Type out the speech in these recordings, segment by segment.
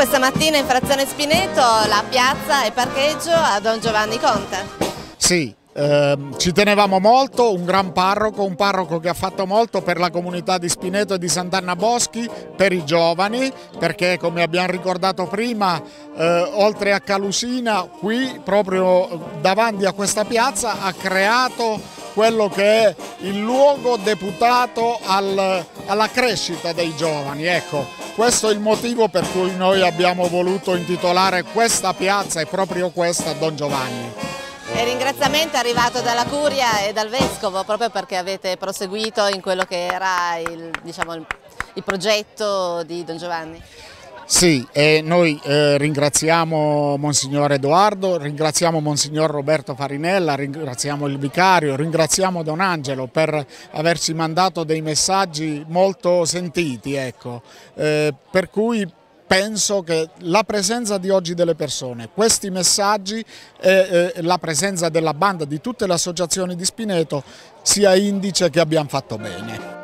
questa mattina in frazione Spineto la piazza e parcheggio a Don Giovanni Conte. Sì, eh, ci tenevamo molto, un gran parroco, un parroco che ha fatto molto per la comunità di Spineto e di Sant'Anna Boschi, per i giovani, perché come abbiamo ricordato prima, eh, oltre a Calusina, qui proprio davanti a questa piazza ha creato quello che è il luogo deputato al, alla crescita dei giovani. Ecco, questo è il motivo per cui noi abbiamo voluto intitolare questa piazza e proprio questa Don Giovanni. E ringraziamento arrivato dalla Curia e dal Vescovo proprio perché avete proseguito in quello che era il, diciamo, il, il progetto di Don Giovanni. Sì, e noi eh, ringraziamo Monsignor Edoardo, ringraziamo Monsignor Roberto Farinella, ringraziamo il Vicario, ringraziamo Don Angelo per averci mandato dei messaggi molto sentiti, ecco. eh, per cui penso che la presenza di oggi delle persone, questi messaggi e eh, la presenza della banda di tutte le associazioni di Spineto sia indice che abbiamo fatto bene.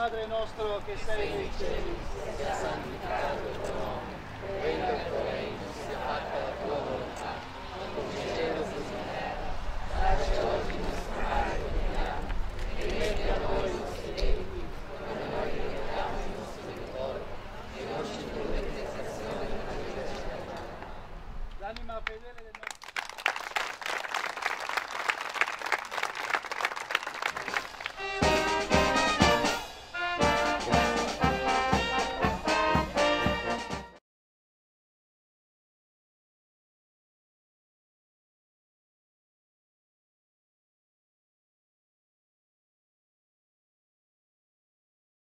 Padre nostro che sei nei cieli, sia santificato il tuo nome, venga il tuo regno, sia fatta la tua volontà, come in cielo così in terra. Dacci oggi il nostro pane quotidiano, e rimetti a noi i nostri debiti, come noi rimettiamo i nostri debitori, e non ci indurre in tentazione, ma liberaci dal male. L'anima fedele del nostro